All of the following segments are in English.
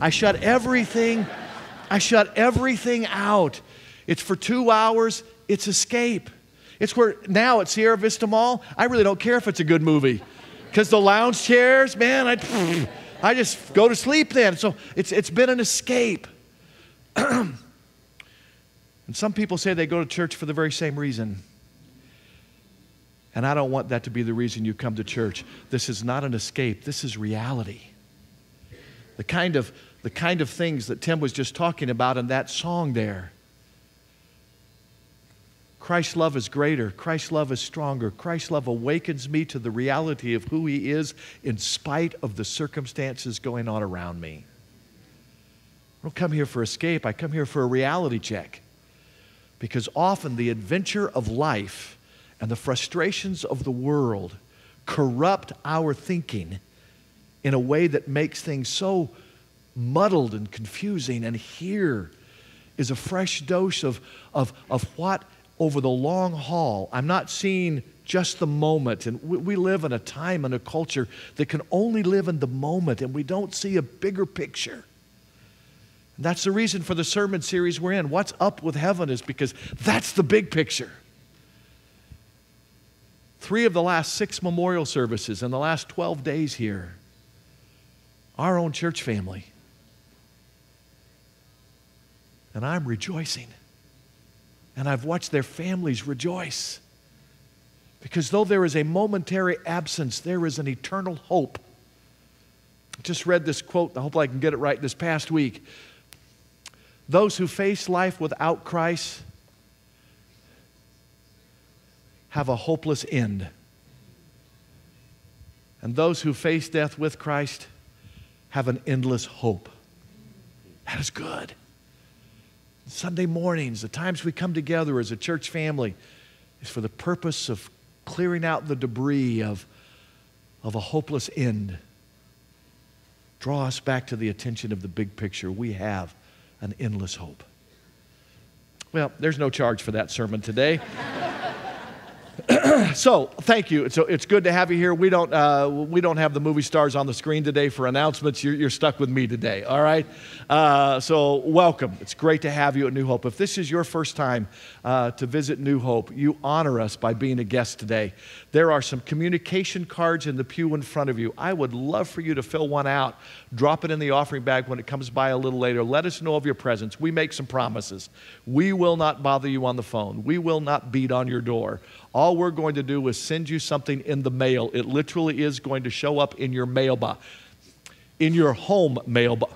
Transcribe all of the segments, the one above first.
I shut everything, I shut everything out. It's for two hours, it's escape. It's where now at Sierra Vista Mall, I really don't care if it's a good movie. Because the lounge chairs, man, I, I just go to sleep then. So it's, it's been an escape. and some people say they go to church for the very same reason. And I don't want that to be the reason you come to church. This is not an escape, this is reality. The kind of, the kind of things that Tim was just talking about in that song there. Christ's love is greater. Christ's love is stronger. Christ's love awakens me to the reality of who He is in spite of the circumstances going on around me. I don't come here for escape, I come here for a reality check. Because often the adventure of life and the frustrations of the world corrupt our thinking in a way that makes things so muddled and confusing. And here is a fresh dose of, of, of what over the long haul, I'm not seeing just the moment. And we, we live in a time and a culture that can only live in the moment, and we don't see a bigger picture. And that's the reason for the sermon series we're in. What's up with heaven is because that's the big picture. Three of the last six memorial services in the last 12 days here, our own church family. And I'm rejoicing. And I've watched their families rejoice. Because though there is a momentary absence, there is an eternal hope. I just read this quote, I hope I can get it right this past week. Those who face life without Christ have a hopeless end. And those who face death with Christ have an endless hope. That is good. Sunday mornings, the times we come together as a church family, is for the purpose of clearing out the debris of, of a hopeless end. Draw us back to the attention of the big picture. We have an endless hope. Well, there's no charge for that sermon today. so thank you. So it's good to have you here. We don't uh, we don't have the movie stars on the screen today for announcements. You're, you're stuck with me today. All right. Uh, so welcome. It's great to have you at New Hope. If this is your first time uh, to visit New Hope, you honor us by being a guest today. There are some communication cards in the pew in front of you. I would love for you to fill one out. Drop it in the offering bag when it comes by a little later. Let us know of your presence. We make some promises. We will not bother you on the phone. We will not beat on your door. All we're going to do is send you something in the mail. It literally is going to show up in your mailbox, in your home mailbox.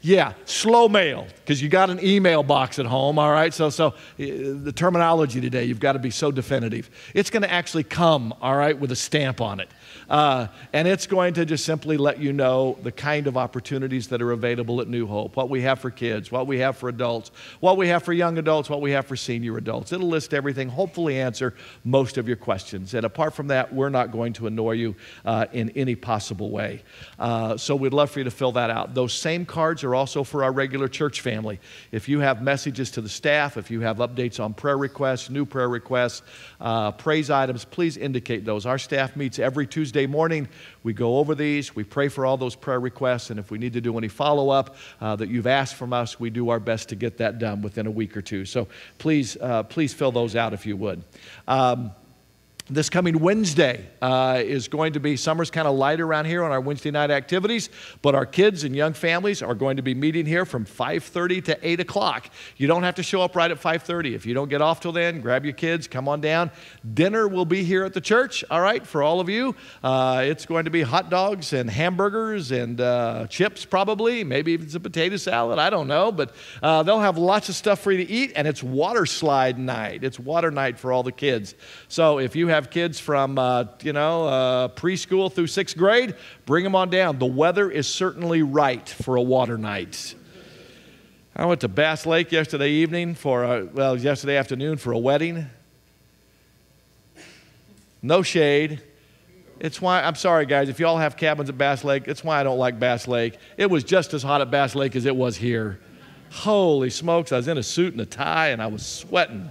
Yeah, slow mail, because you got an email box at home, all right? So, so uh, the terminology today, you've got to be so definitive. It's going to actually come, all right, with a stamp on it. Uh, and it's going to just simply let you know the kind of opportunities that are available at New Hope, what we have for kids, what we have for adults, what we have for young adults, what we have for senior adults. It'll list everything, hopefully, answer most of your questions. And apart from that, we're not going to annoy you uh, in any possible way. Uh, so we'd love for you to fill that out. Those same cards are also for our regular church family. If you have messages to the staff, if you have updates on prayer requests, new prayer requests, uh, praise items, please indicate those. Our staff meets every Tuesday morning. We go over these, we pray for all those prayer requests, and if we need to do any follow up uh, that you've asked from us, we do our best to get that done within a week or two. So please, uh, please fill those out if you would. Um, this coming Wednesday uh, is going to be summer's kind of light around here on our Wednesday night activities, but our kids and young families are going to be meeting here from 5:30 to 8 o'clock. You don't have to show up right at 5:30. If you don't get off till then, grab your kids, come on down. Dinner will be here at the church. All right, for all of you, uh, it's going to be hot dogs and hamburgers and uh, chips, probably, maybe even some potato salad. I don't know, but uh, they'll have lots of stuff for you to eat, and it's water slide night. It's water night for all the kids. So if you have have kids from, uh, you know, uh, preschool through sixth grade, bring them on down. The weather is certainly right for a water night. I went to Bass Lake yesterday evening for, a, well, yesterday afternoon for a wedding. No shade. It's why, I'm sorry, guys, if y'all have cabins at Bass Lake, it's why I don't like Bass Lake. It was just as hot at Bass Lake as it was here. Holy smokes, I was in a suit and a tie and I was sweating.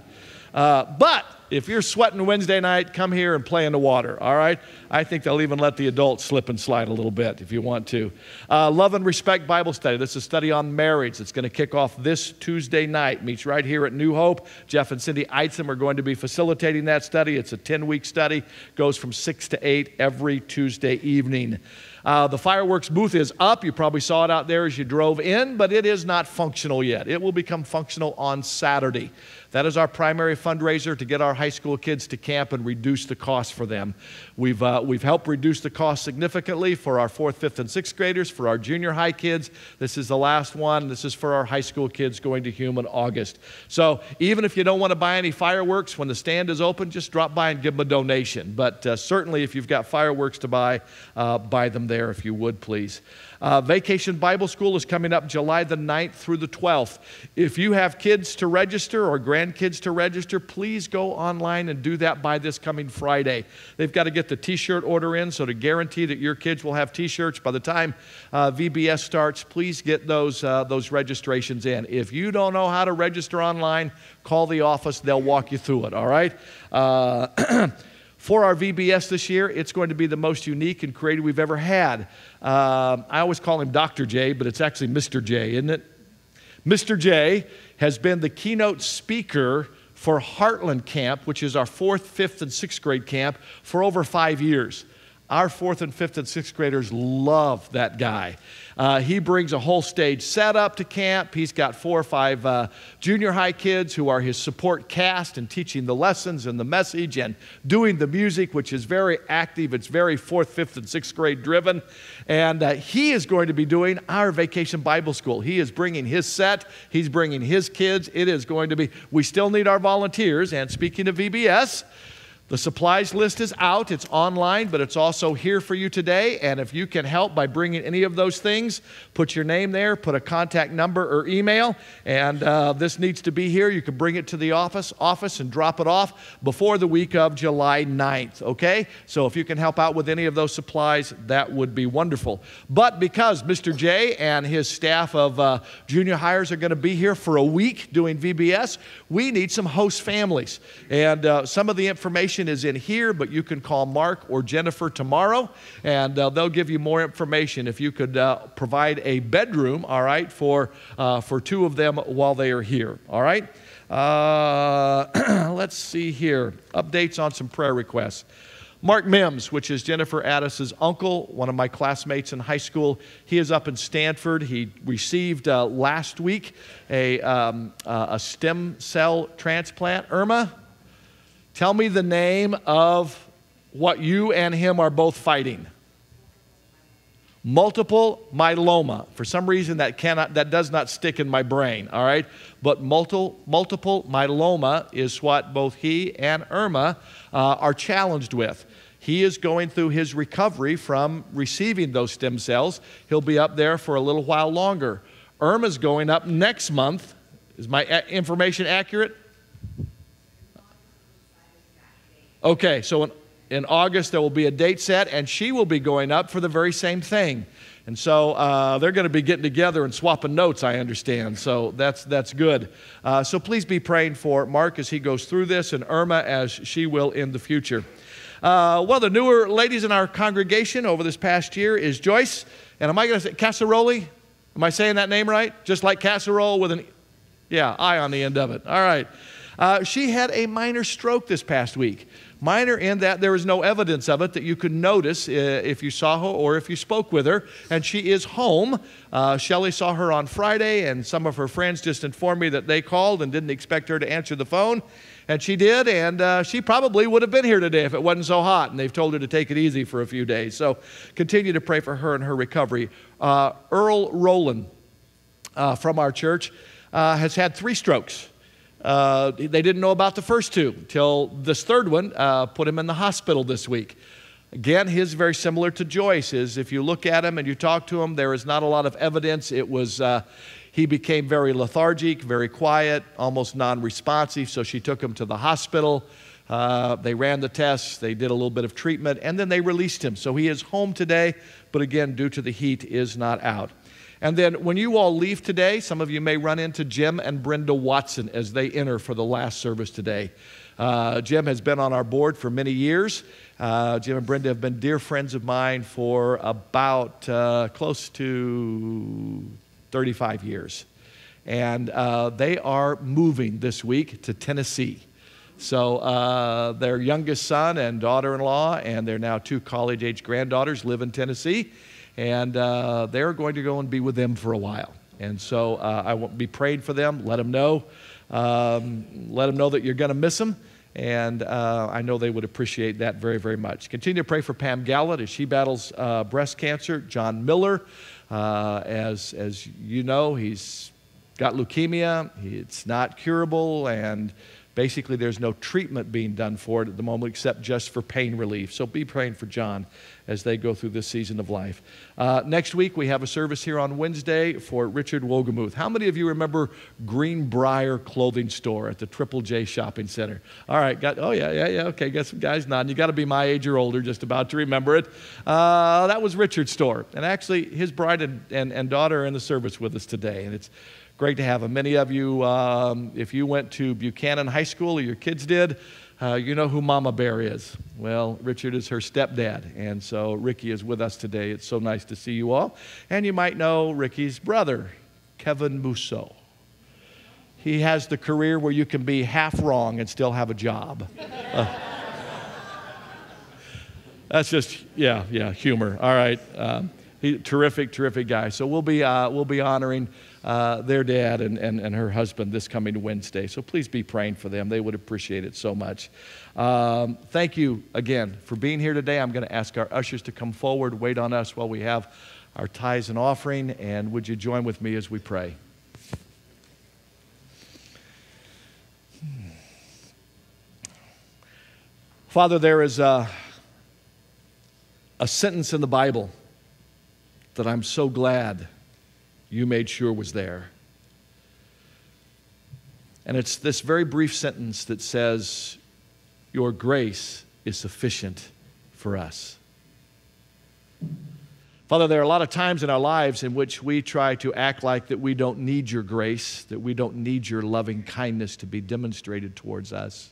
Uh, but if you're sweating Wednesday night, come here and play in the water, all right? I think they'll even let the adults slip and slide a little bit if you want to. Uh, Love and Respect Bible Study. This is a study on marriage. It's going to kick off this Tuesday night. Meets right here at New Hope. Jeff and Cindy Eitzem are going to be facilitating that study. It's a 10 week study, goes from 6 to 8 every Tuesday evening. Uh, the fireworks booth is up. You probably saw it out there as you drove in, but it is not functional yet. It will become functional on Saturday. That is our primary fundraiser to get our high school kids to camp and reduce the cost for them. We've, uh, we've helped reduce the cost significantly for our fourth, fifth, and sixth graders, for our junior high kids. This is the last one. This is for our high school kids going to Hume in August. So even if you don't want to buy any fireworks, when the stand is open, just drop by and give them a donation. But uh, certainly, if you've got fireworks to buy, uh, buy them there if you would, please. Uh, Vacation Bible School is coming up July the 9th through the 12th. If you have kids to register or grandkids to register, please go online and do that by this coming Friday. They've got to get the t shirt order in, so to guarantee that your kids will have t shirts by the time uh, VBS starts, please get those, uh, those registrations in. If you don't know how to register online, call the office, they'll walk you through it, all right? Uh, For our VBS this year, it's going to be the most unique and creative we've ever had. Uh, I always call him Dr. J, but it's actually Mr. J, isn't it? Mr. J has been the keynote speaker for Heartland Camp, which is our fourth, fifth, and sixth grade camp, for over five years. Our fourth and fifth and sixth graders love that guy. Uh, he brings a whole stage setup to camp. He's got four or five uh, junior high kids who are his support cast and teaching the lessons and the message and doing the music, which is very active. It's very fourth, fifth, and sixth grade driven. And uh, he is going to be doing our vacation Bible school. He is bringing his set, he's bringing his kids. It is going to be, we still need our volunteers. And speaking of VBS, the supplies list is out, it's online, but it's also here for you today. And if you can help by bringing any of those things, put your name there, put a contact number or email, and uh, this needs to be here. You can bring it to the office, office and drop it off before the week of July 9th, okay? So if you can help out with any of those supplies, that would be wonderful. But because Mr. J and his staff of uh, junior hires are going to be here for a week doing VBS, we need some host families. And uh, some of the information information is in here, but you can call Mark or Jennifer tomorrow, and uh, they'll give you more information. If you could uh, provide a bedroom, all right, for, uh, for two of them while they are here, all right? Uh, let's see here. Updates on some prayer requests. Mark Mims, which is Jennifer Addis's uncle, one of my classmates in high school, he is up in Stanford. He received uh, last week a, um, uh, a stem cell transplant. Irma, Tell me the name of what you and him are both fighting. Multiple myeloma. For some reason that cannot that does not stick in my brain, all right? But multiple multiple myeloma is what both he and Irma uh, are challenged with. He is going through his recovery from receiving those stem cells. He'll be up there for a little while longer. Irma's going up next month. Is my information accurate? Okay, so in, in August there will be a date set, and she will be going up for the very same thing. And so uh, they're going to be getting together and swapping notes, I understand. So that's, that's good. Uh, so please be praying for Mark as he goes through this and Irma as she will in the future. Uh, well, the newer ladies in our congregation over this past year is Joyce. And am I going to say Casseroli? Am I saying that name right? Just like casserole with an, yeah, I on the end of it. All right. Uh, she had a minor stroke this past week. Minor in that there is no evidence of it that you could notice uh, if you saw her or if you spoke with her. And she is home. Uh, Shelly saw her on Friday, and some of her friends just informed me that they called and didn't expect her to answer the phone. And she did, and uh, she probably would have been here today if it wasn't so hot. And they've told her to take it easy for a few days. So continue to pray for her and her recovery. Uh, Earl Rowland uh, from our church uh, has had three strokes. Uh, they didn't know about the first two till this third one uh, put him in the hospital this week. Again, his very similar to Joyce's. If you look at him and you talk to him, there is not a lot of evidence. It was uh, he became very lethargic, very quiet, almost non-responsive. So she took him to the hospital. Uh, they ran the tests, they did a little bit of treatment, and then they released him. So he is home today, but again, due to the heat, is not out. And then when you all leave today, some of you may run into Jim and Brenda Watson as they enter for the last service today. Uh, Jim has been on our board for many years. Uh, Jim and Brenda have been dear friends of mine for about uh, close to 35 years. And uh, they are moving this week to Tennessee. So, uh, their youngest son and daughter in law, and their now two college age granddaughters, live in Tennessee. And uh, they're going to go and be with them for a while. And so, uh, I will be praying for them. Let them know. Um, let them know that you're going to miss them. And uh, I know they would appreciate that very, very much. Continue to pray for Pam Gallant as she battles uh, breast cancer. John Miller, uh, as, as you know, he's got leukemia. It's not curable. And Basically, there's no treatment being done for it at the moment except just for pain relief. So be praying for John as they go through this season of life. Uh, next week, we have a service here on Wednesday for Richard Wogemuth. How many of you remember Greenbrier Clothing Store at the Triple J Shopping Center? All right, got, oh, yeah, yeah, yeah, okay, got some guys nodding. You got to be my age or older, just about to remember it. Uh, that was Richard's store. And actually, his bride and, and, and daughter are in the service with us today. And it's great to have them. Many of you, um, if you went to Buchanan High School or your kids did, uh, you know who Mama Bear is. Well, Richard is her stepdad, and so Ricky is with us today. It's so nice to see you all. And you might know Ricky's brother, Kevin Musso. He has the career where you can be half wrong and still have a job. Uh, that's just, yeah, yeah, humor. All right. Um, he, terrific, terrific guy. So we'll be, uh, we'll be honoring uh, their dad and, and, and her husband this coming Wednesday. So please be praying for them. They would appreciate it so much. Um, thank you again for being here today. I'm going to ask our ushers to come forward, wait on us while we have our tithes and offering. And would you join with me as we pray? Father, there is a, a sentence in the Bible that I'm so glad you made sure was there. And it's this very brief sentence that says, Your grace is sufficient for us. Father, there are a lot of times in our lives in which we try to act like that we don't need your grace, that we don't need your loving kindness to be demonstrated towards us.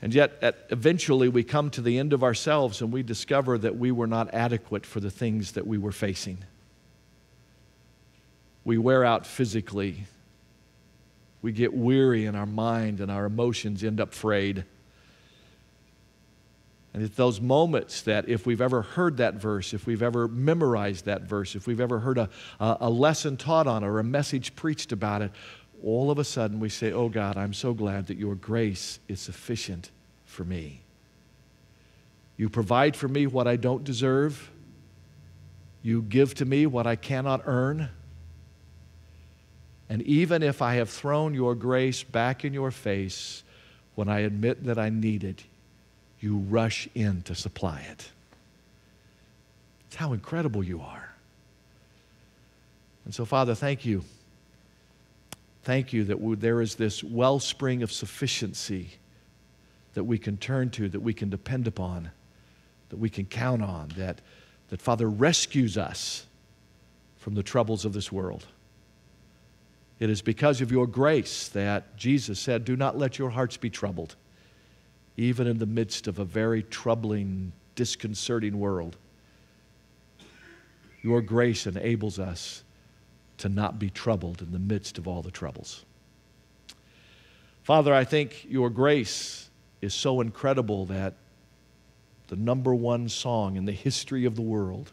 And yet, at, eventually, we come to the end of ourselves and we discover that we were not adequate for the things that we were facing. We wear out physically. We get weary in our mind and our emotions end up frayed. And it's those moments that, if we've ever heard that verse, if we've ever memorized that verse, if we've ever heard a, a, lesson taught on it or a message preached about it, all of a sudden we say, Oh God, I'm so glad that your grace is sufficient for me. You provide for me what I don't deserve. You give to me what I cannot earn. And even if I have thrown your grace back in your face when I admit that I need it, you rush in to supply it. It's how incredible you are. And so, Father, thank you Thank you that there is this wellspring of sufficiency that we can turn to, that we can depend upon, that we can count on, that, that Father rescues us from the troubles of this world. It is because of your grace that Jesus said, Do not let your hearts be troubled, even in the midst of a very troubling, disconcerting world. Your grace enables us to not be troubled in the midst of all the troubles. Father, I think your grace is so incredible that the number one song in the history of the world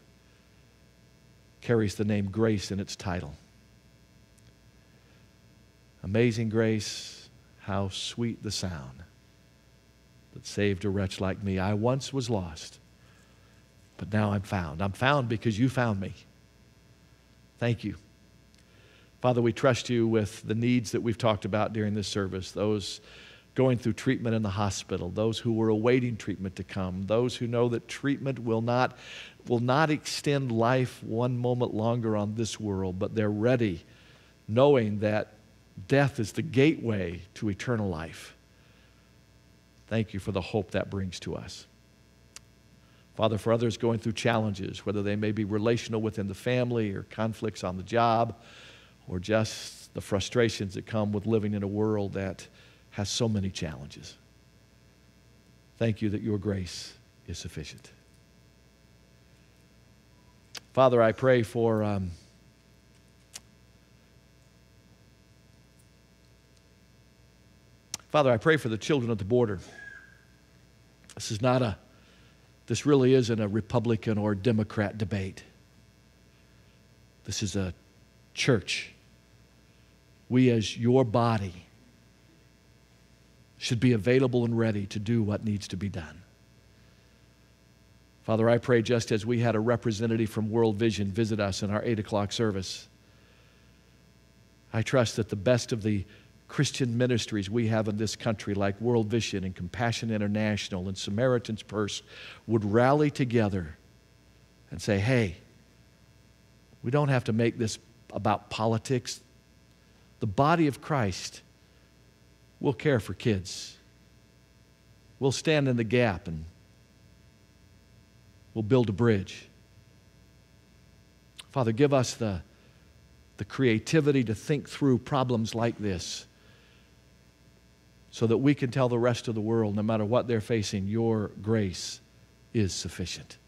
carries the name Grace in its title. Amazing grace, how sweet the sound that saved a wretch like me. I once was lost, but now I'm found. I'm found because you found me. Thank you. Father, we trust you with the needs that we've talked about during this service those going through treatment in the hospital, those who were awaiting treatment to come, those who know that treatment will not, will not extend life one moment longer on this world, but they're ready, knowing that death is the gateway to eternal life. Thank you for the hope that brings to us. Father, for others going through challenges, whether they may be relational within the family or conflicts on the job, or just the frustrations that come with living in a world that has so many challenges. Thank you that your grace is sufficient. Father, I pray for. Um, Father, I pray for the children at the border. This is not a, this really isn't a Republican or Democrat debate. This is a church. We, as your body, should be available and ready to do what needs to be done. Father, I pray just as we had a representative from World Vision visit us in our 8 o'clock service, I trust that the best of the Christian ministries we have in this country, like World Vision and Compassion International and Samaritan's Purse, would rally together and say, hey, we don't have to make this about politics. The body of Christ will care for kids. We'll stand in the gap and we'll build a bridge. Father, give us the, the creativity to think through problems like this so that we can tell the rest of the world, no matter what they're facing, your grace is sufficient.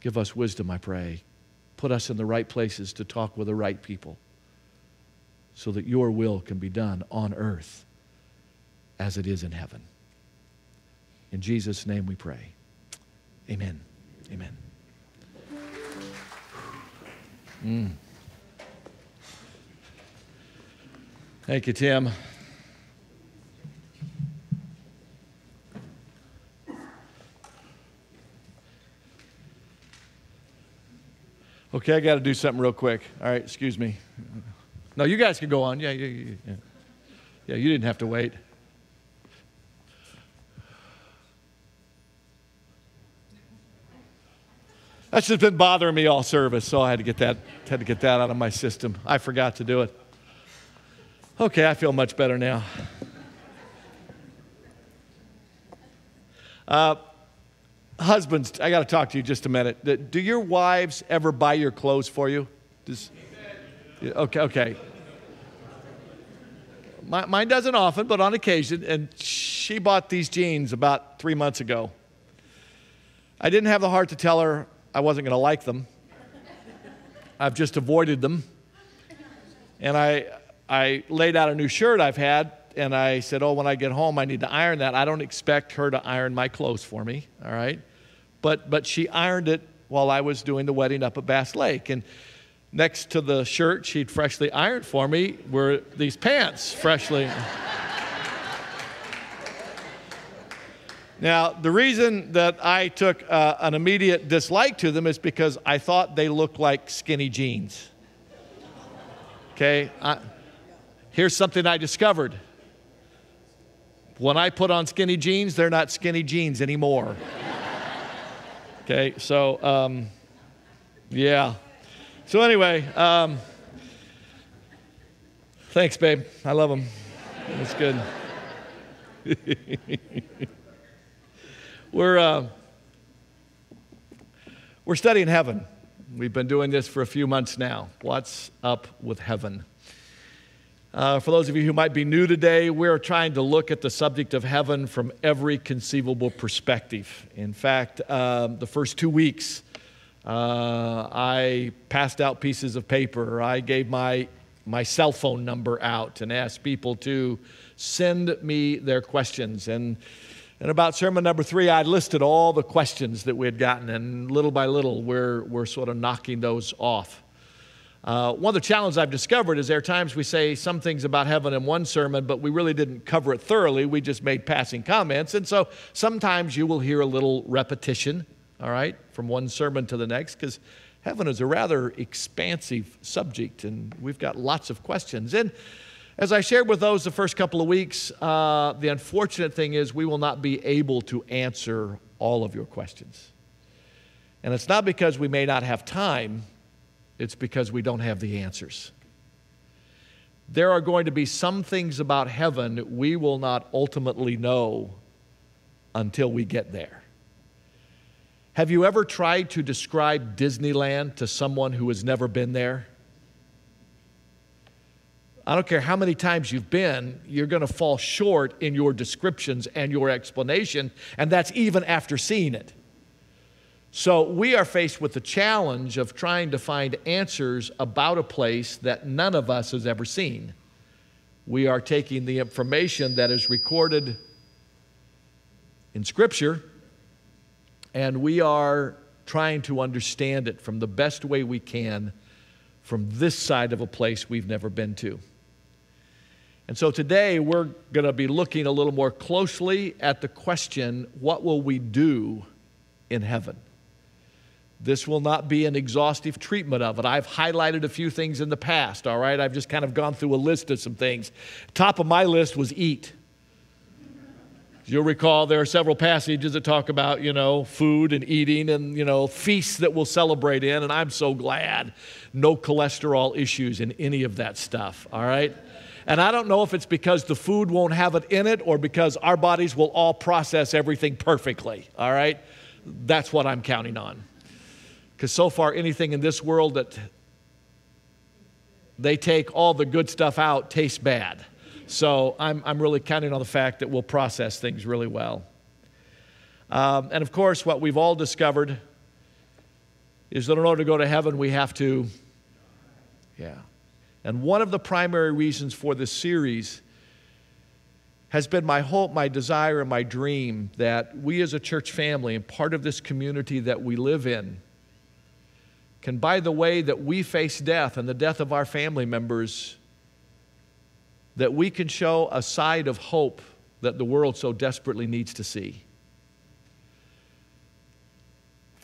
Give us wisdom, I pray. Put us in the right places to talk with the right people so that your will can be done on earth as it is in heaven. In Jesus' name we pray. Amen. Amen. Mm. Thank you, Tim. Okay, I got to do something real quick. All right, excuse me. No, you guys can go on. Yeah, yeah, yeah. Yeah, you didn't have to wait. That's just been bothering me all service, so I had to get that had to get that out of my system. I forgot to do it. Okay, I feel much better now. Uh, husbands, I got to talk to you just a minute. Do your wives ever buy your clothes for you? Does, okay, okay. My, mine doesn't often, but on occasion. And she bought these jeans about three months ago. I didn't have the heart to tell her I wasn't going to like them. I've just avoided them. And I, I laid out a new shirt I've had, and I said, Oh, when I get home, I need to iron that. I don't expect her to iron my clothes for me, all right? but, but she ironed it while I was doing the wedding up at Bass Lake. And next to the shirt she'd freshly ironed for me were these pants, freshly. now, the reason that I took uh, an immediate dislike to them is because I thought they looked like skinny jeans. Okay? I, here's something I discovered. When I put on skinny jeans, they're not skinny jeans anymore. Okay, so um, yeah. So anyway, um, thanks, babe. I love them. That's good. we're uh, we're studying heaven. We've been doing this for a few months now. What's up with heaven? Uh, for those of you who might be new today, we're trying to look at the subject of heaven from every conceivable perspective. In fact, uh, the first two weeks, uh, I passed out pieces of paper. I gave my, my cell phone number out and asked people to send me their questions. And, and about sermon number three, I listed all the questions that we had gotten, and little by little, we're, we're sort of knocking those off. Uh, one of the challenges I've discovered is there are times we say some things about heaven in one sermon, but we really didn't cover it thoroughly. We just made passing comments. And so sometimes you will hear a little repetition, all right, from one sermon to the next, because heaven is a rather expansive subject, and we've got lots of questions. And as I shared with those the first couple of weeks, uh, the unfortunate thing is we will not be able to answer all of your questions. And it's not because we may not have time it's because we don't have the answers. There are going to be some things about heaven we will not ultimately know until we get there. Have you ever tried to describe Disneyland to someone who has never been there? I don't care how many times you've been, you're going to fall short in your descriptions and your explanation, and that's even after seeing it. So we are faced with the challenge of trying to find answers about a place that none of us has ever seen. We are taking the information that is recorded in Scripture and we are trying to understand it from the best way we can from this side of a place we've never been to. And so today we're going to be looking a little more closely at the question what will we do in heaven? This will not be an exhaustive treatment of it. I've highlighted a few things in the past, all right? I've just kind of gone through a list of some things. Top of my list was eat. You'll recall there are several passages that talk about, you know, food and eating and, you know, feasts that we'll celebrate in, and I'm so glad no cholesterol issues in any of that stuff, all right? And I don't know if it's because the food won't have it in it or because our bodies will all process everything perfectly, all right? That's what I'm counting on. Because so far, anything in this world that they take all the good stuff out tastes bad. So I'm, I'm really counting on the fact that we'll process things really well. Um, and of course, what we've all discovered is that in order to go to heaven, we have to, yeah. And one of the primary reasons for this series has been my hope, my desire, and my dream that we as a church family and part of this community that we live in can, by the way that we face death and the death of our family members, that we can show a side of hope that the world so desperately needs to see.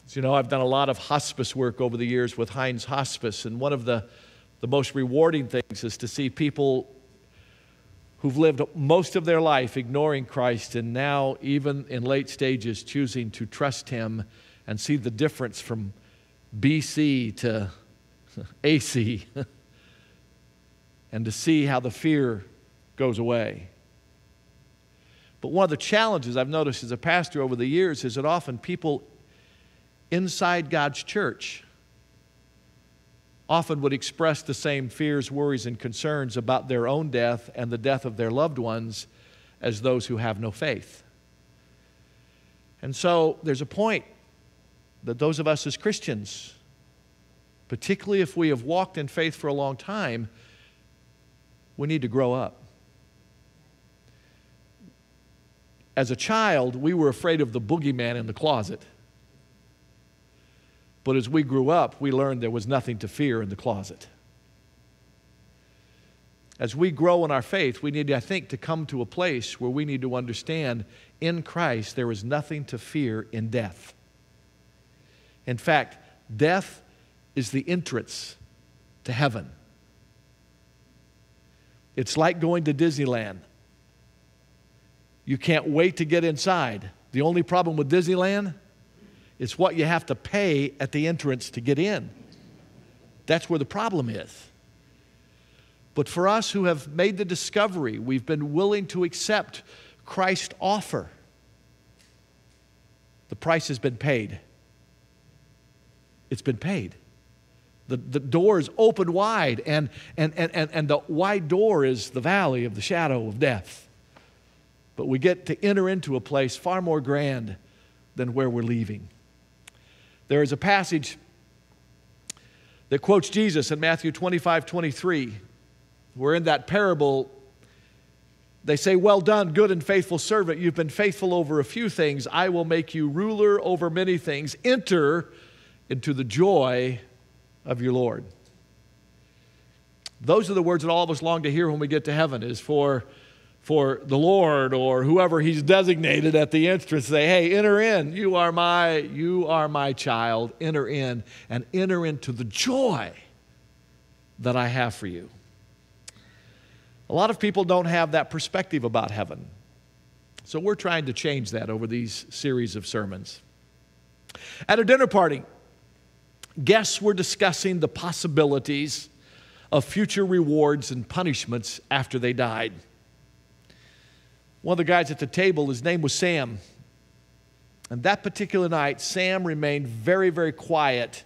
As you know, I've done a lot of hospice work over the years with Hinds Hospice, and one of the, the most rewarding things is to see people who've lived most of their life ignoring Christ and now, even in late stages, choosing to trust Him and see the difference from BC to AC and to see how the fear goes away. But one of the challenges I've noticed as a pastor over the years is that often people inside God's church often would express the same fears, worries, and concerns about their own death and the death of their loved ones as those who have no faith. And so there's a point that those of us as Christians, particularly if we have walked in faith for a long time, we need to grow up. As a child, we were afraid of the boogeyman in the closet. But as we grew up, we learned there was nothing to fear in the closet. As we grow in our faith, we need, I think, to come to a place where we need to understand in Christ there is nothing to fear in death. In fact, death is the entrance to heaven. It's like going to Disneyland. You can't wait to get inside. The only problem with Disneyland is what you have to pay at the entrance to get in. That's where the problem is. But for us who have made the discovery, we've been willing to accept Christ's offer. The price has been paid. It's been paid. The, the door is open wide, and, and, and, and, and the wide door is the valley of the shadow of death. But we get to enter into a place far more grand than where we're leaving. There is a passage that quotes Jesus in Matthew 25 23, where in that parable, they say, Well done, good and faithful servant. You've been faithful over a few things. I will make you ruler over many things. Enter into the joy of your Lord. Those are the words that all of us long to hear when we get to heaven is for, for the Lord or whoever he's designated at the entrance say, hey, enter in. You are my, you are my child. Enter in and enter into the joy that I have for you. A lot of people don't have that perspective about heaven. So we're trying to change that over these series of sermons. At a dinner party, guests were discussing the possibilities of future rewards and punishments after they died. One of the guys at the table, his name was Sam. And that particular night, Sam remained very, very quiet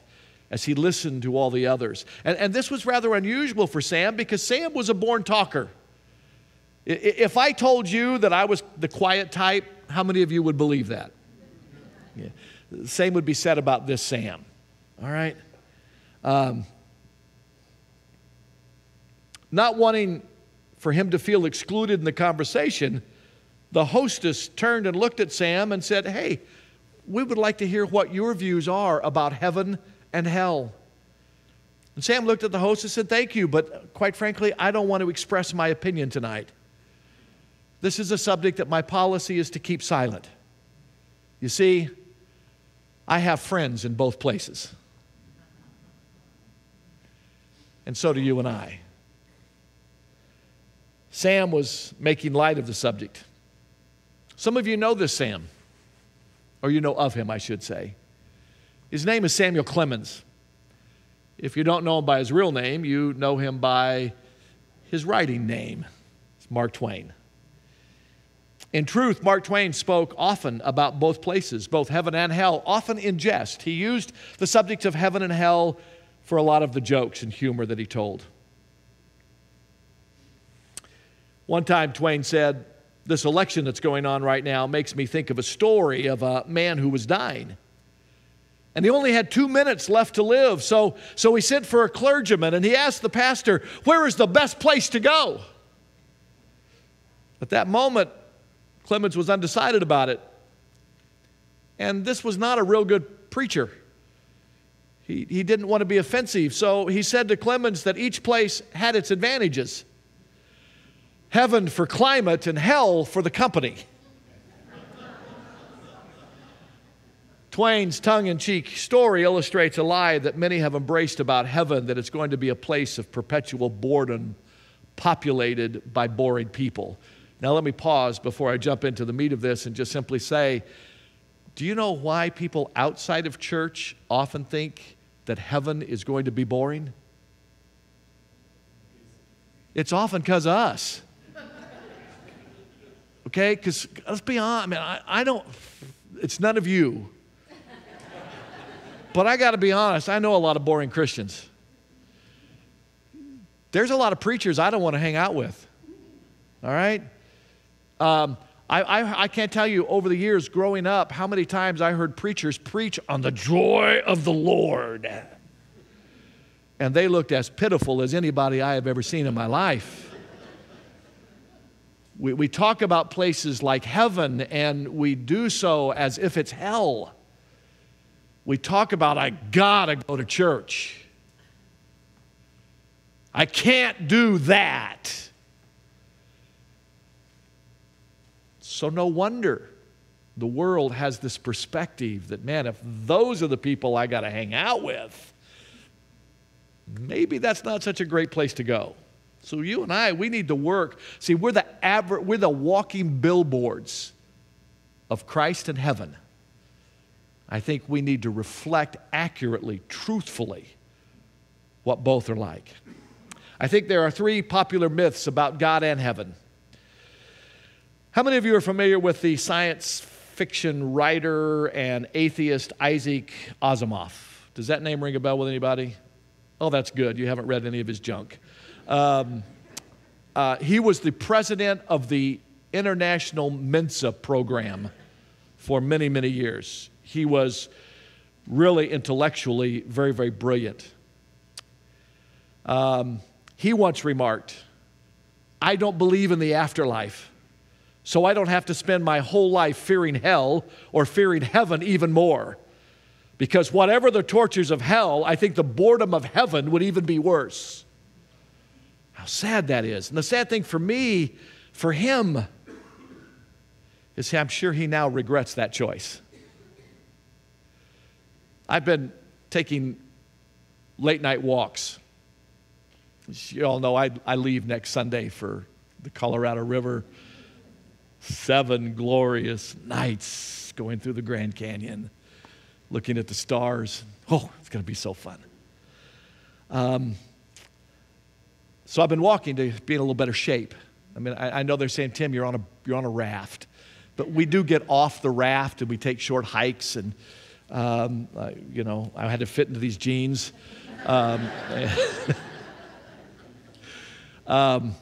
as he listened to all the others. And, and this was rather unusual for Sam because Sam was a born talker. If I told you that I was the quiet type, how many of you would believe that? Yeah. The same would be said about this Sam. All right? Um, not wanting for him to feel excluded in the conversation, the hostess turned and looked at Sam and said, Hey, we would like to hear what your views are about heaven and hell. And Sam looked at the hostess and said, Thank you, but quite frankly, I don't want to express my opinion tonight. This is a subject that my policy is to keep silent. You see, I have friends in both places. And so do you and I. Sam was making light of the subject. Some of you know this Sam, or you know of him, I should say. His name is Samuel Clemens. If you don't know him by his real name, you know him by his writing name. It's Mark Twain. In truth, Mark Twain spoke often about both places, both heaven and hell, often in jest. He used the subjects of heaven and hell for a lot of the jokes and humor that he told. One time, Twain said, This election that's going on right now makes me think of a story of a man who was dying. And he only had two minutes left to live. So, so he sent for a clergyman and he asked the pastor, Where is the best place to go? At that moment, Clemens was undecided about it. And this was not a real good preacher. He, he didn't want to be offensive, so he said to Clemens that each place had its advantages heaven for climate and hell for the company. Twain's tongue in cheek story illustrates a lie that many have embraced about heaven that it's going to be a place of perpetual boredom populated by boring people. Now, let me pause before I jump into the meat of this and just simply say do you know why people outside of church often think that heaven is going to be boring? It's often because of us. Okay? Because let's be honest, I mean, I, I don't, it's none of you. But I got to be honest, I know a lot of boring Christians. There's a lot of preachers I don't want to hang out with. All right? Um, I, I, I, can't tell you over the years growing up how many times I heard preachers preach on the joy of the Lord. And they looked as pitiful as anybody I have ever seen in my life. We, we talk about places like heaven, and we do so as if it's hell. We talk about, I gotta go to church. I can't do that. So, no wonder the world has this perspective that, man, if those are the people I got to hang out with, maybe that's not such a great place to go. So, you and I, we need to work. See, we're the, aver- we're the walking billboards of Christ in heaven. I think we need to reflect accurately, truthfully, what both are like. I think there are three popular myths about God and heaven. How many of you are familiar with the science fiction writer and atheist Isaac Asimov? Does that name ring a bell with anybody? Oh, that's good. You haven't read any of his junk. Um, uh, he was the president of the International Mensa program for many, many years. He was really intellectually very, very brilliant. Um, he once remarked, I don't believe in the afterlife so I don't have to spend my whole life fearing hell or fearing heaven even more. Because whatever the tortures of hell, I think the boredom of heaven would even be worse. How sad that is. And the sad thing for me, for him, is I'm sure he now regrets that choice. I've been taking late night walks. You all know I, I leave next Sunday for the Colorado River seven glorious nights going through the Grand Canyon, looking at the stars. Oh, it's going to be so fun. Um, so I've been walking to be in a little better shape. I mean, I, I know they're saying, Tim, you're on, a, you're on a raft. But we do get off the raft and we take short hikes. And Um, I, you know, I had to fit into these jeans. Um, um,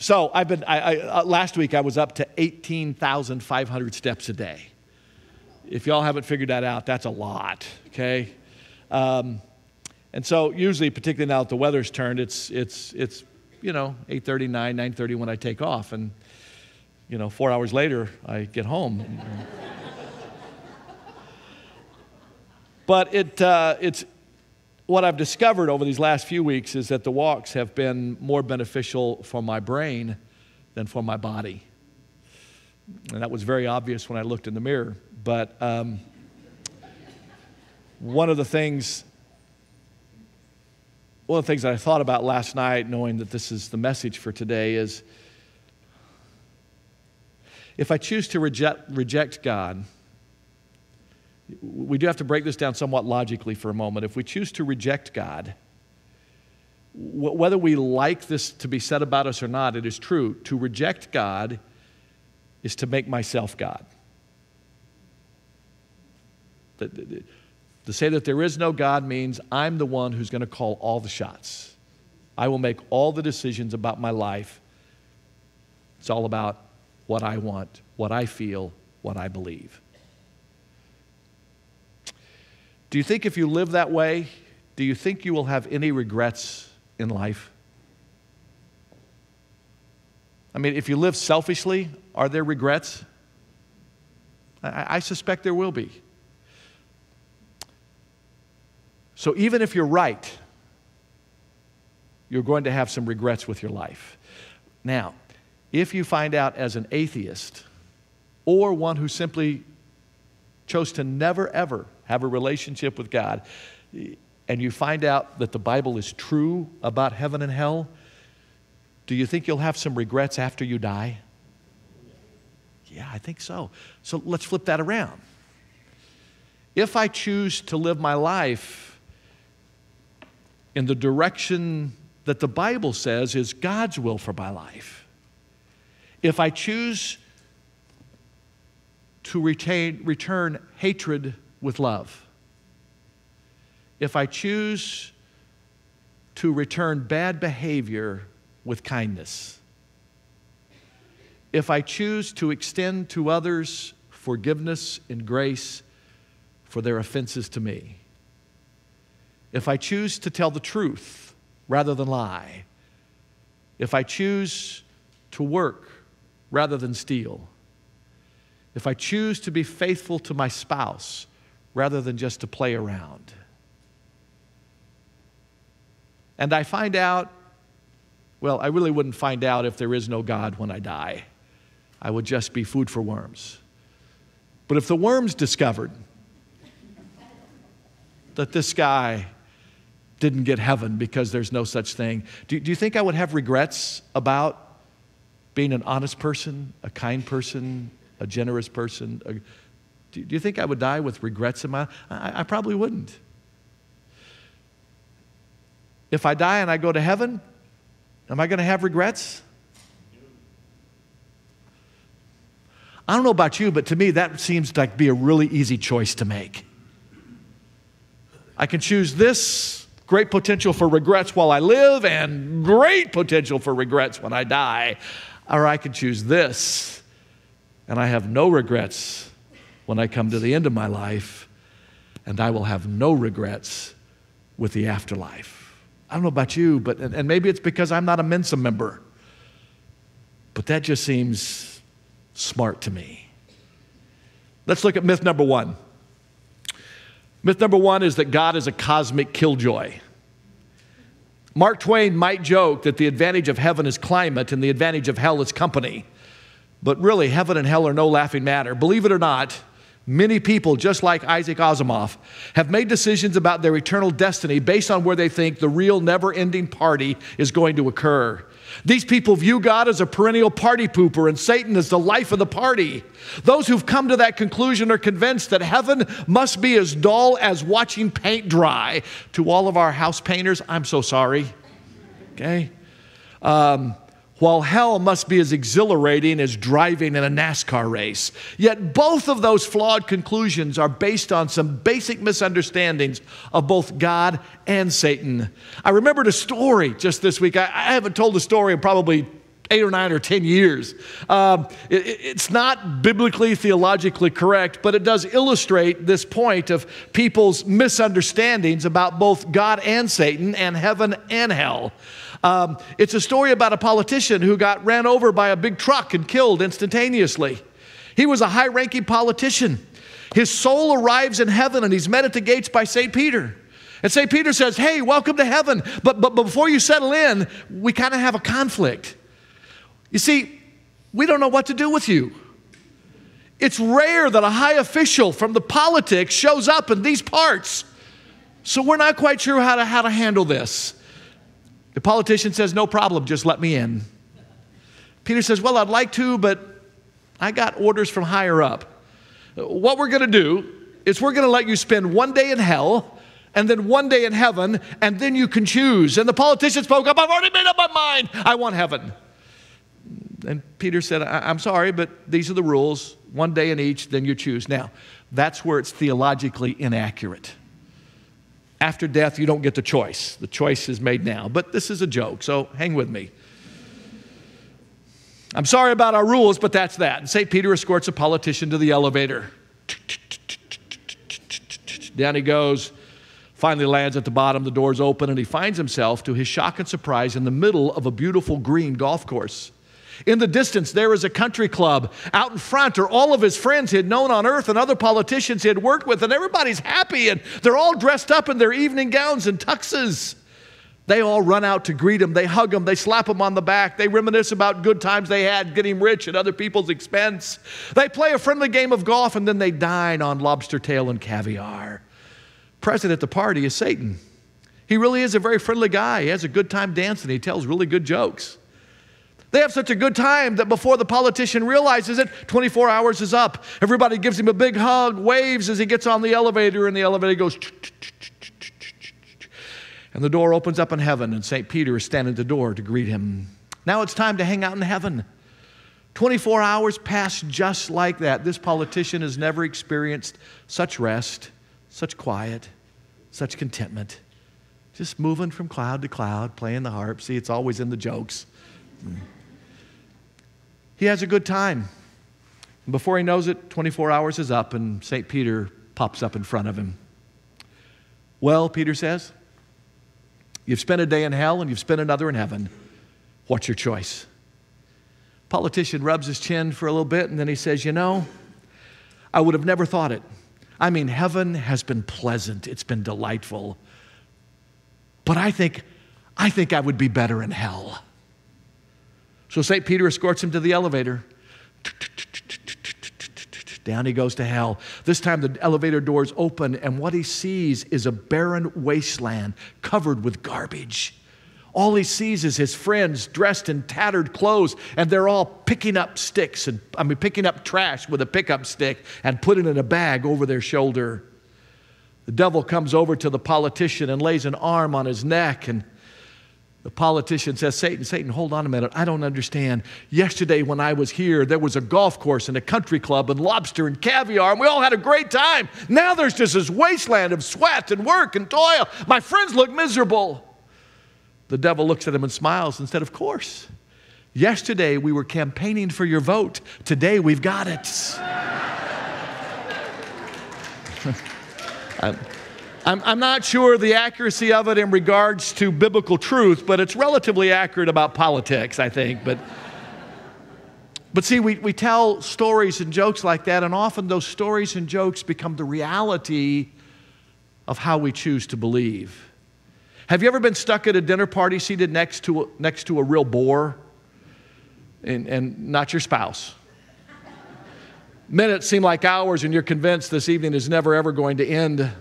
so I've been, I, I, uh, last week I was up to 18,500 steps a day. If y'all haven't figured that out, that's a lot, okay? Um, and so usually, particularly now that the weather's turned, it's, it's, it's you know, 8.30, 9, 9.30 when I take off. And, you know, four hours later, I get home. but it, uh, it's, what I've discovered over these last few weeks is that the walks have been more beneficial for my brain than for my body. And that was very obvious when I looked in the mirror. But um, one of the things one of the things that I thought about last night, knowing that this is the message for today, is if I choose to reject, reject God, we do have to break this down somewhat logically for a moment. If we choose to reject God, whether we like this to be said about us or not, it is true. To reject God is to make myself God. To say that there is no God means I'm the one who's going to call all the shots. I will make all the decisions about my life. It's all about what I want, what I feel, what I believe. Do you think if you live that way, do you think you will have any regrets in life? I mean, if you live selfishly, are there regrets? I, I suspect there will be. So even if you're right, you're going to have some regrets with your life. Now, if you find out as an atheist or one who simply chose to never ever have a relationship with God, and you find out that the Bible is true about heaven and hell, do you think you'll have some regrets after you die? Yeah, I think so. So let's flip that around. If I choose to live my life in the direction that the Bible says is God's will for my life. If I choose to retain, return hatred with love, if I choose to return bad behavior with kindness, if I choose to extend to others forgiveness and grace for their offenses to me, if I choose to tell the truth rather than lie, if I choose to work rather than steal, if I choose to be faithful to my spouse rather than just to play around, and I find out, well, I really wouldn't find out if there is no God when I die. I would just be food for worms. But if the worms discovered that this guy didn't get heaven because there's no such thing. Do, do you think I would have regrets about being an honest person, a kind person, a generous person? A, do, you think I would die with regrets in my I, I probably wouldn't. If I die and I go to heaven, am I going to have regrets? I don't know about you, but to me, that seems like be a really easy choice to make. I can choose this great potential for regrets while I live and great potential for regrets when I die. Or I can choose this and I have no regrets when I come to the end of my life, and I will have no regrets with the afterlife. I don't know about you, but and maybe it's because I'm not a Mensa member, but that just seems smart to me. Let's look at myth number one. Myth number one is that God is a cosmic killjoy. Mark Twain might joke that the advantage of heaven is climate and the advantage of hell is company. But really, heaven and hell are no laughing matter. Believe it or not, many people, just like Isaac Asimov, have made decisions about their eternal destiny based on where they think the real never ending party is going to occur. These people view God as a perennial party pooper and Satan as the life of the party. Those who've come to that conclusion are convinced that heaven must be as dull as watching paint dry. To all of our house painters, I'm so sorry. Okay? Um, while hell must be as exhilarating as driving in a NASCAR race. Yet both of those flawed conclusions are based on some basic misunderstandings of both God and Satan. I remembered a story just this week. I, I haven't told the story in probably eight or nine or ten years. Um, it, it's not biblically, theologically correct, but it does illustrate this point of people's misunderstandings about both God and Satan and heaven and hell. Um, it's a story about a politician who got ran over by a big truck and killed instantaneously. He was a high ranking politician. His soul arrives in heaven and he's met at the gates by St. Peter. And St. Peter says, Hey, welcome to heaven. But, but before you settle in, we kind of have a conflict. You see, we don't know what to do with you. It's rare that a high official from the politics shows up in these parts. So we're not quite sure how to, how to handle this. The politician says, No problem, just let me in. Peter says, Well, I'd like to, but I got orders from higher up. What we're going to do is we're going to let you spend one day in hell and then one day in heaven, and then you can choose. And the politician spoke up, I've already made up my mind. I want heaven. And Peter said, I'm sorry, but these are the rules. One day in each, then you choose. Now, that's where it's theologically inaccurate. After death, you don't get the choice. The choice is made now. But this is a joke, so hang with me. I'm sorry about our rules, but that's that. And St. Peter escorts a politician to the elevator. Down he goes, finally lands at the bottom, the doors open, and he finds himself, to his shock and surprise, in the middle of a beautiful green golf course. In the distance, there is a country club. Out in front are all of his friends he had known on earth and other politicians he had worked with, and everybody's happy and they're all dressed up in their evening gowns and tuxes. They all run out to greet him. They hug him. They slap him on the back. They reminisce about good times they had getting rich at other people's expense. They play a friendly game of golf and then they dine on lobster tail and caviar. Present at the party is Satan. He really is a very friendly guy. He has a good time dancing. He tells really good jokes. They have such a good time that before the politician realizes it, 24 hours is up. Everybody gives him a big hug, waves as he gets on the elevator, and the elevator goes. And the door opens up in heaven, and St. Peter is standing at the door to greet him. Now it's time to hang out in heaven. 24 hours pass just like that. This politician has never experienced such rest, such quiet, such contentment. Just moving from cloud to cloud, playing the harp. See, it's always in the jokes. He has a good time. Before he knows it, 24 hours is up and St. Peter pops up in front of him. Well, Peter says, you've spent a day in hell and you've spent another in heaven. What's your choice? Politician rubs his chin for a little bit and then he says, You know, I would have never thought it. I mean, heaven has been pleasant, it's been delightful. But I think, I think I would be better in hell. So St. Peter escorts him to the elevator. Down he goes to hell. This time the elevator doors open, and what he sees is a barren wasteland covered with garbage. All he sees is his friends dressed in tattered clothes, and they're all picking up sticks and I mean picking up trash with a pickup stick and putting it in a bag over their shoulder. The devil comes over to the politician and lays an arm on his neck and the politician says, Satan, Satan, hold on a minute. I don't understand. Yesterday, when I was here, there was a golf course and a country club and lobster and caviar, and we all had a great time. Now there's just this wasteland of sweat and work and toil. My friends look miserable. The devil looks at him and smiles and said, Of course. Yesterday, we were campaigning for your vote. Today, we've got it. I'm, I'm not sure the accuracy of it in regards to biblical truth, but it's relatively accurate about politics, I think. But, but see, we, we tell stories and jokes like that, and often those stories and jokes become the reality of how we choose to believe. Have you ever been stuck at a dinner party seated next to a, next to a real bore and, and not your spouse? Minutes seem like hours, and you're convinced this evening is never ever going to end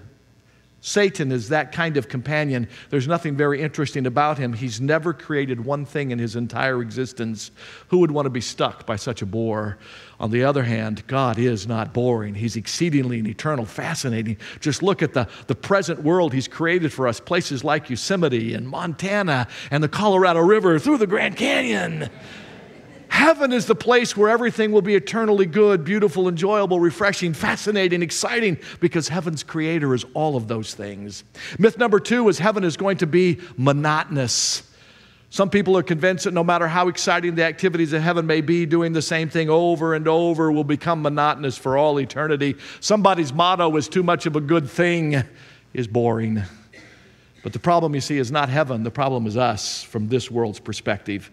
Satan is that kind of companion. There's nothing very interesting about him. He's never created one thing in his entire existence. Who would want to be stuck by such a bore? On the other hand, God is not boring. He's exceedingly and eternal, fascinating. Just look at the, the present world He's created for us places like Yosemite and Montana and the Colorado River through the Grand Canyon. Heaven is the place where everything will be eternally good, beautiful, enjoyable, refreshing, fascinating, exciting, because heaven's creator is all of those things. Myth number two is heaven is going to be monotonous. Some people are convinced that no matter how exciting the activities of heaven may be, doing the same thing over and over will become monotonous for all eternity. Somebody's motto is too much of a good thing is boring. But the problem, you see, is not heaven. The problem is us from this world's perspective.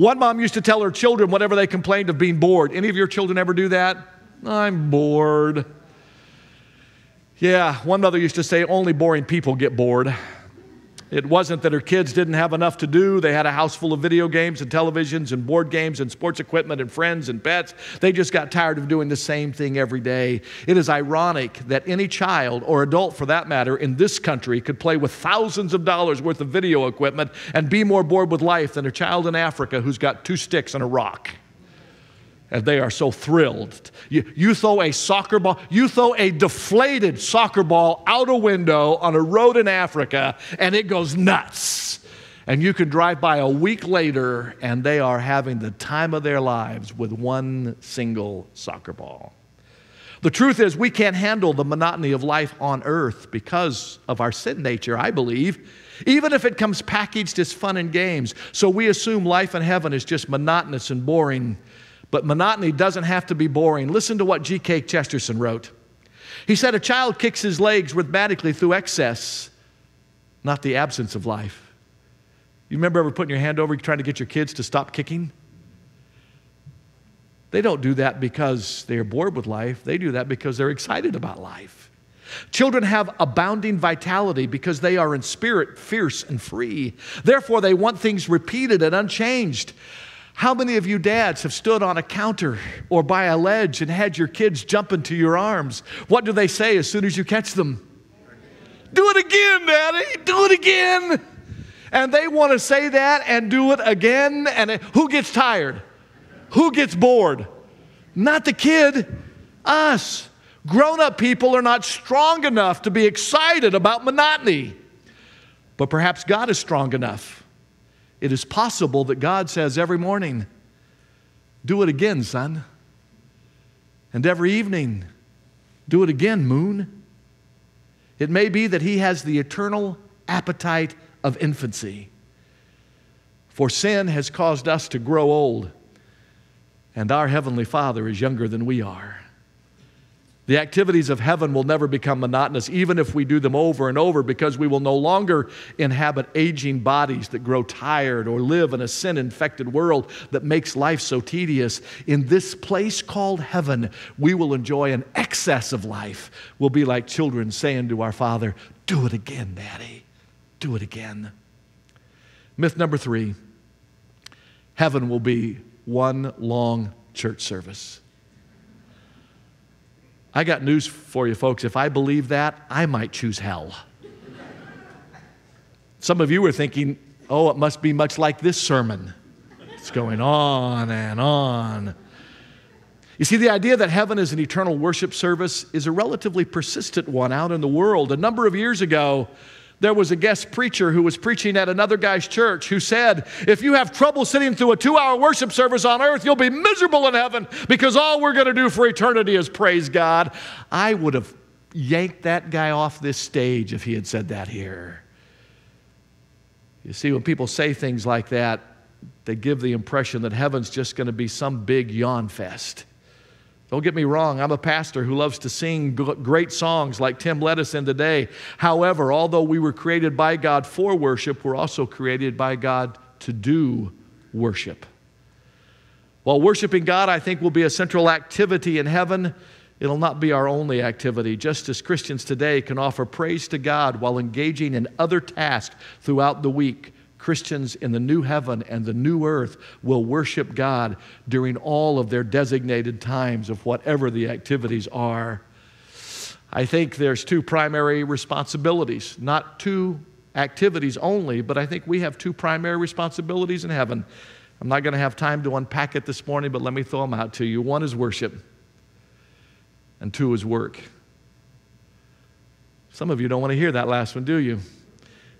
One mom used to tell her children whenever they complained of being bored. Any of your children ever do that? I'm bored. Yeah, one mother used to say, only boring people get bored. It wasn't that her kids didn't have enough to do. They had a house full of video games and televisions and board games and sports equipment and friends and pets. They just got tired of doing the same thing every day. It is ironic that any child, or adult for that matter, in this country could play with thousands of dollars worth of video equipment and be more bored with life than a child in Africa who's got two sticks and a rock and they are so thrilled. You, you, throw a soccer ball, you throw a deflated soccer ball out a window on a road in Africa, and it goes nuts. And you can drive by a week later, and they are having the time of their lives with one single soccer ball. The truth is, we can't handle the monotony of life on earth because of our sin nature, I believe, even if it comes packaged as fun and games. So we assume life in heaven is just monotonous and boring but monotony doesn't have to be boring. Listen to what G.K. Chesterton wrote. He said, A child kicks his legs rhythmically through excess, not the absence of life. You remember ever putting your hand over trying to get your kids to stop kicking? They don't do that because they are bored with life. They do that because they're excited about life. Children have abounding vitality because they are in spirit fierce and free. Therefore, they want things repeated and unchanged. How many of you dads have stood on a counter or by a ledge and had your kids jump into your arms? What do they say as soon as you catch them? Do it again, Daddy. Do it again. And they want to say that and do it again. And it, who gets tired? Who gets bored? Not the kid, us. Grown up people are not strong enough to be excited about monotony. But perhaps God is strong enough it is possible that God says every morning, Do it again, son. And every evening, Do it again, moon. It may be that He has the eternal appetite of infancy. For sin has caused us to grow old, and our Heavenly Father is younger than we are. The activities of heaven will never become monotonous, even if we do them over and over, because we will no longer inhabit aging bodies that grow tired or live in a sin infected world that makes life so tedious. In this place called heaven, we will enjoy an excess of life. We'll be like children saying to our Father, Do it again, Daddy. Do it again. Myth number three heaven will be one long church service. I got news for you, folks. If I believe that, I might choose hell. Some of you are thinking, oh, it must be much like this sermon. It's going on and on. You see, the idea that heaven is an eternal worship service is a relatively persistent one out in the world. A number of years ago, there was a guest preacher who was preaching at another guy's church who said, If you have trouble sitting through a two hour worship service on earth, you'll be miserable in heaven because all we're going to do for eternity is praise God. I would have yanked that guy off this stage if he had said that here. You see, when people say things like that, they give the impression that heaven's just going to be some big yawn fest. Don't get me wrong, I'm a pastor who loves to sing great songs like Tim led us in today. However, although we were created by God for worship, we're also created by God to do worship. While worshiping God, I think, will be a central activity in heaven, it'll not be our only activity. Just as Christians today can offer praise to God while engaging in other tasks throughout the week, Christians in the new heaven and the new earth will worship God during all of their designated times of whatever the activities are. I think there's two primary responsibilities, not two activities only, but I think we have two primary responsibilities in heaven. I'm not going to have time to unpack it this morning, but let me throw them out to you. One is worship, and two is work. Some of you don't want to hear that last one, do you?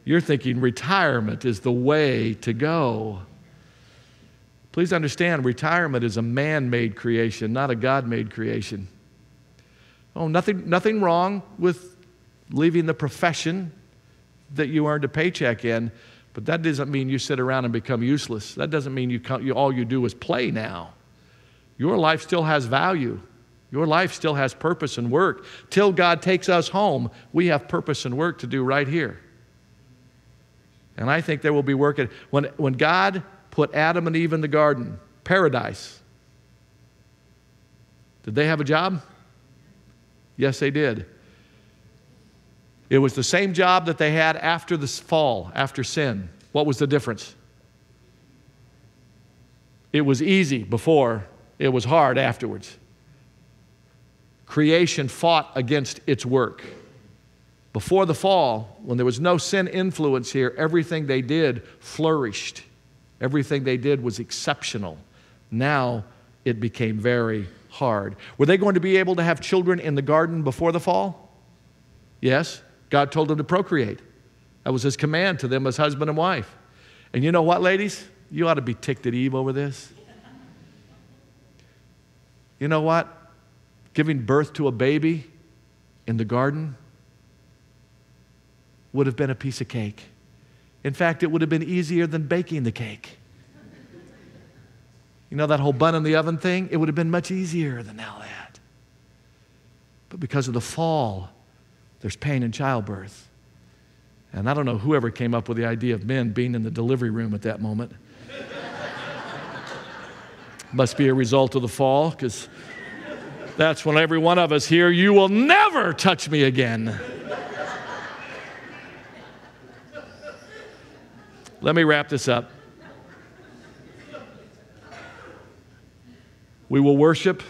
You're thinking retirement is the way to go. Please understand, retirement is a man made creation, not a God made creation. Oh, nothing, nothing wrong with leaving the profession that you earned a paycheck in, but that doesn't mean you sit around and become useless. That doesn't mean you, you all you do is play now. Your life still has value. Your life still has purpose and work. Till God takes us home, we have purpose and work to do right here. And I think there will be work. At, when, when God put Adam and Eve in the garden, paradise, did they have a job? Yes, they did. It was the same job that they had after the fall, after sin. What was the difference? It was easy before, it was hard afterwards. Creation fought against its work. Before the fall, when there was no sin influence here, everything they did flourished. Everything they did was exceptional. Now it became very hard. Were they going to be able to have children in the garden before the fall? Yes. God told them to procreate. That was his command to them as husband and wife. And you know what, ladies? You ought to be ticked at Eve over this. You know what? Giving birth to a baby in the garden would have been a piece of cake. In fact, it would have been easier than baking the cake. You know that whole bun in the oven thing? It would have been much easier than all that. But because of the fall, there's pain in childbirth. And I don't know whoever came up with the idea of men being in the delivery room at that moment. Must be a result of the fall, because that's when every one of us here, you will never touch me again. Let me wrap this up. We will worship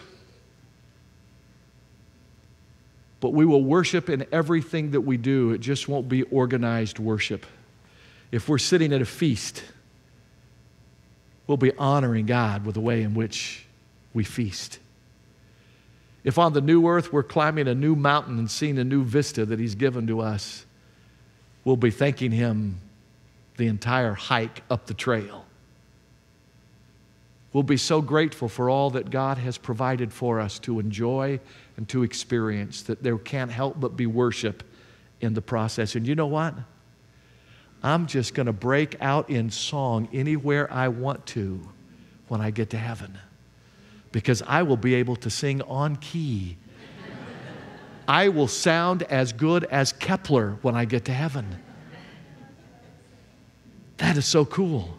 but we will worship in everything that we do. It just won't be organized worship. If we're sitting at a feast, we'll be honoring God with the way in which we feast. If on the new earth we're climbing a new mountain and seeing a new vista that He's given to us, we'll be thanking Him the entire hike up the trail. We'll be so grateful for all that God has provided for us to enjoy and to experience that there can't help but be worship in the process. And you know what? I'm just going to break out in song anywhere I want to when I get to heaven because I will be able to sing on key. I will sound as good as Kepler when I get to heaven. That is so cool.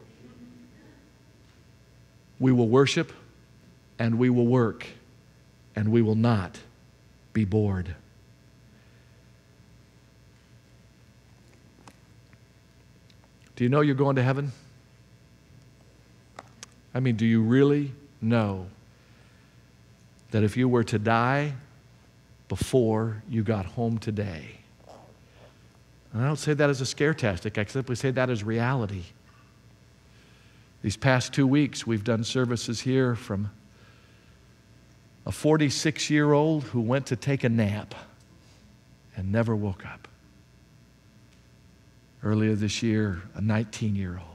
We will worship and we will work and we will not be bored. Do you know you're going to heaven? I mean, do you really know that if you were to die before you got home today, and I don't say that as a scare tactic, I simply say that as reality. These past two weeks, we've done services here from a 46 year old who went to take a nap and never woke up. Earlier this year, a 19 year old.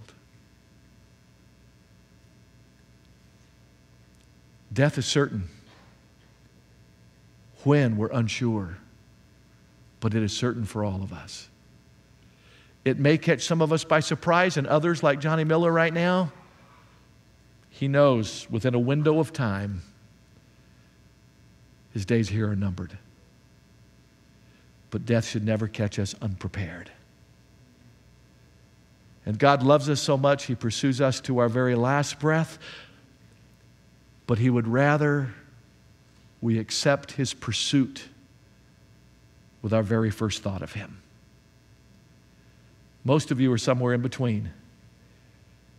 Death is certain. When, we're unsure, but it is certain for all of us. It may catch some of us by surprise, and others, like Johnny Miller right now, he knows within a window of time his days here are numbered. But death should never catch us unprepared. And God loves us so much, He pursues us to our very last breath. But He would rather we accept His pursuit with our very first thought of Him. Most of you are somewhere in between.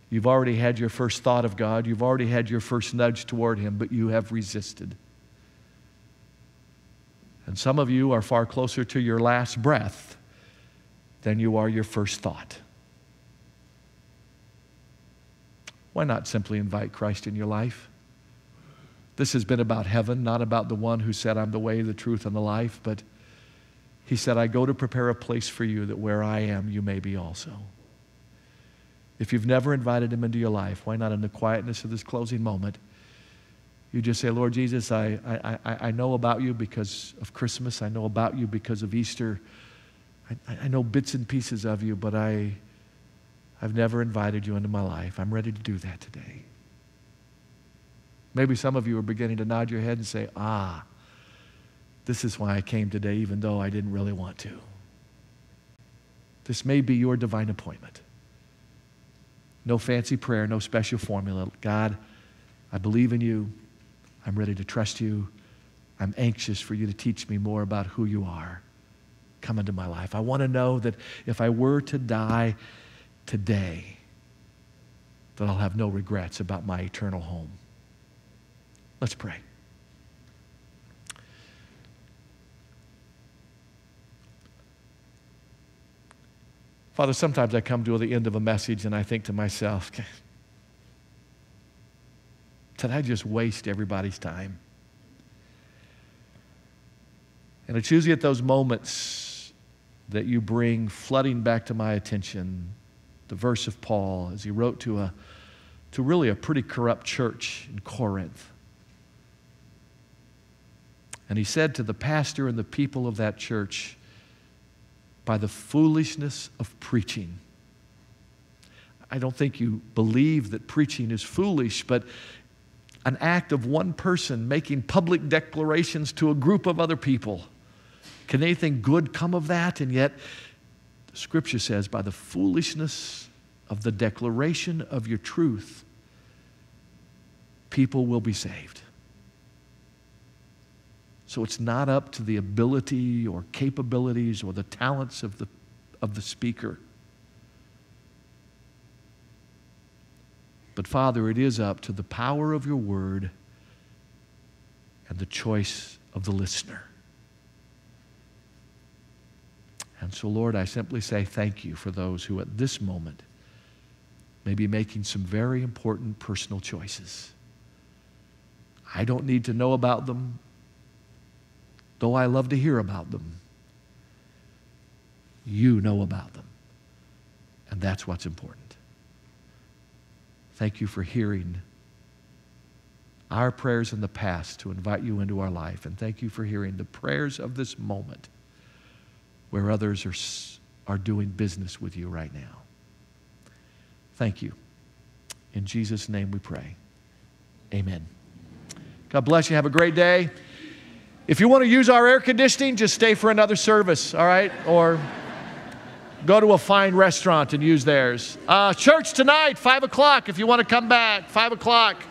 You've already had your first thought of God, you've already had your first nudge toward Him, but you have resisted. And some of you are far closer to your last breath than you are your first thought. Why not simply invite Christ in your life? This has been about heaven, not about the one who said, I'm the way, the truth, and the life, but he said, I go to prepare a place for you that where I am, you may be also. If you've never invited him into your life, why not in the quietness of this closing moment? You just say, Lord Jesus, I, I, I know about you because of Christmas. I know about you because of Easter. I, I know bits and pieces of you, but I, I've never invited you into my life. I'm ready to do that today. Maybe some of you are beginning to nod your head and say, Ah, this is why I came today, even though I didn't really want to. This may be your divine appointment. No fancy prayer, no special formula. God, I believe in you. I'm ready to trust you. I'm anxious for you to teach me more about who you are. Come into my life. I want to know that if I were to die today, that I'll have no regrets about my eternal home. Let's pray. Father, sometimes I come to the end of a message and I think to myself, did I just waste everybody's time? And it's usually at those moments that you bring flooding back to my attention the verse of Paul as he wrote to, a, to really a pretty corrupt church in Corinth. And he said to the pastor and the people of that church, by the foolishness of preaching. I don't think you believe that preaching is foolish, but an act of one person making public declarations to a group of other people. Can anything good come of that? And yet, Scripture says, by the foolishness of the declaration of your truth, people will be saved. So it's not up to the ability or capabilities or the talents of the, of the speaker. But Father, it is up to the power of your word and the choice of the listener. And so, Lord, I simply say thank you for those who at this moment may be making some very important personal choices. I don't need to know about them, though I love to hear about them. You know about them, and that's what's important. Thank you for hearing our prayers in the past to invite you into our life, and thank you for hearing the prayers of this moment where others are, are doing business with you right now. Thank you. In Jesus' name we pray. Amen. God bless you. Have a great day. If you want to use our air conditioning, just stay for another service, all right? Or go to a fine restaurant and use theirs. Uh, church tonight, 5 o'clock, if you want to come back, 5 o'clock.